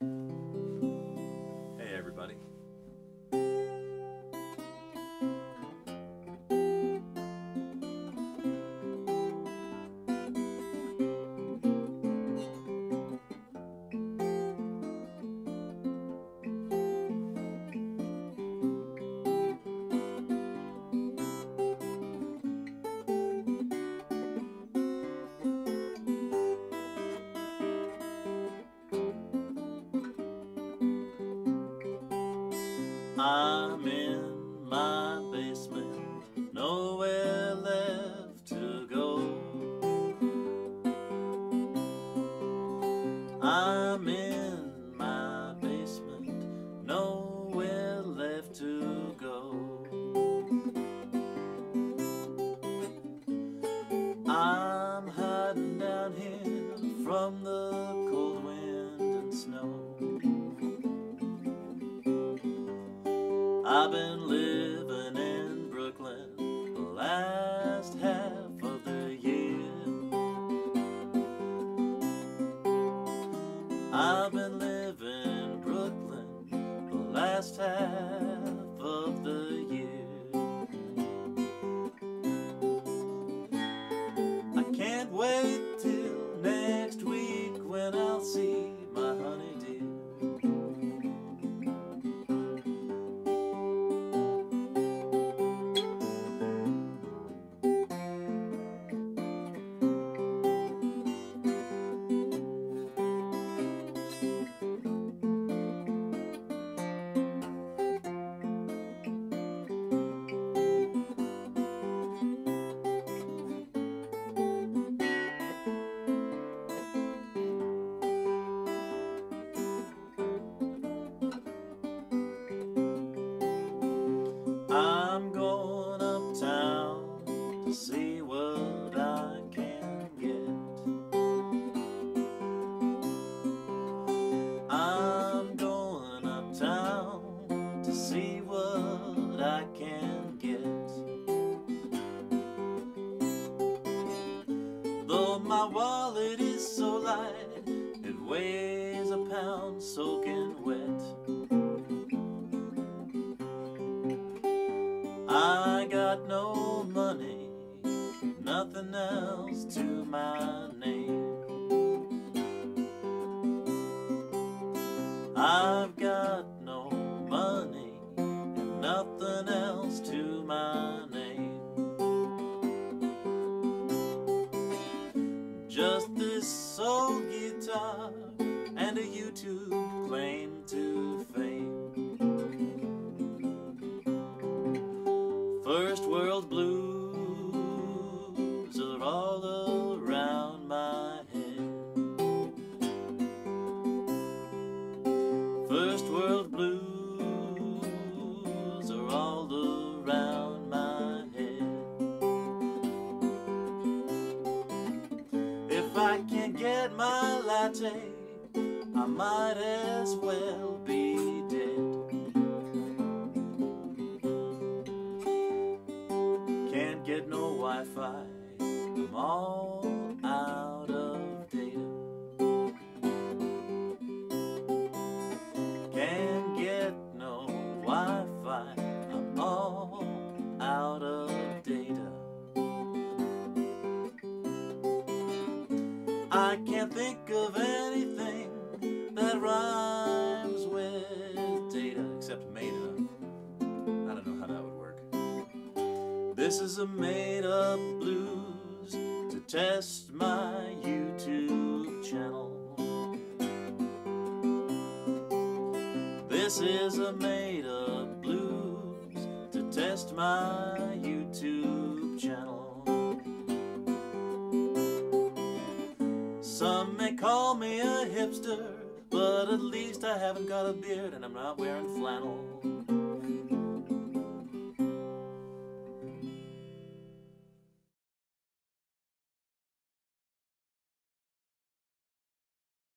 Hey, everybody. I'm in my basement, nowhere left to go. I'm in my basement, nowhere left to go. I'm hiding down here from the cold wind and snow. I've been living in Brooklyn the last half of the year. I've been living in Brooklyn the last half of the year. I can't wait till soaking wet. I got no money, nothing else to my name. World blues are all around my head. First world blues are all around my head. If I can't get my latte, I might as well Can't get no Wi-Fi. I'm all out of data. Can't get no Wi-Fi. I'm all out of data. I can't think of anything that rhymes This is a made up blues to test my YouTube channel. This is a made up blues to test my YouTube channel. Some may call me a hipster, but at least I haven't got a beard and I'm not wearing flannel.